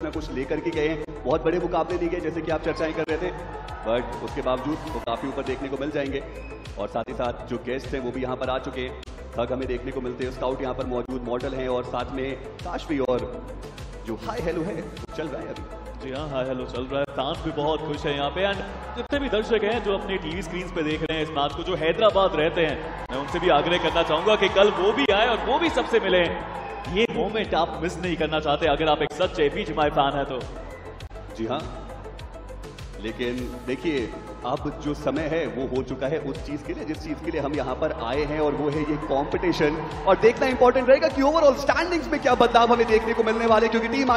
ना कुछ लेकर के गए बहुत बड़े मुकाबले नहीं गए, जैसे कि आप चर्चाएँ कर रहे थे। बट उसके बावजूद वो काफ़ी ऊपर देखने को मिल जाएँगे। और साथ ही साथ जो गेस्ट हैं, वो भी यहाँ पर आ चुके हैं। थग हमें देखने को मिलते हैं। स्काउट यहाँ पर मौजूद मॉडल हैं और साथ में काशवी और जो हाई हेलो है चल रहा है अभी। जी हाँ हाय हेलो चल रहा है। तांस भी बहुत खुश है यहाँ पे। एंड जितने भी दर्शक हैं जो अपने टीवी स्क्रीन पे देख रहे हैं इस मैच को, जो हैदराबाद रहते हैं, मैं उनसे भी आग्रह करना चाहूँगा कि कल वो भी आए और वो भी सबसे मिले। ये मोमेंट आप मिस नहीं करना चाहते, अगर आप एक सच्चे बीच माई फ़ैन है तो। जी हाँ। लेकिन देखिए, अब जो समय है, वो हो चुका है उस चीज़ के लिए, जिस चीज़ के लिए हम यहाँ पर आए हैं, और वो है ये कंपटीशन और देखना इंपॉर्टेंट रहेगा कि ओवरऑल स्टैंडिंग्स में क्या बदलाव हमें देखने को मिलने वाले क्योंकि टीम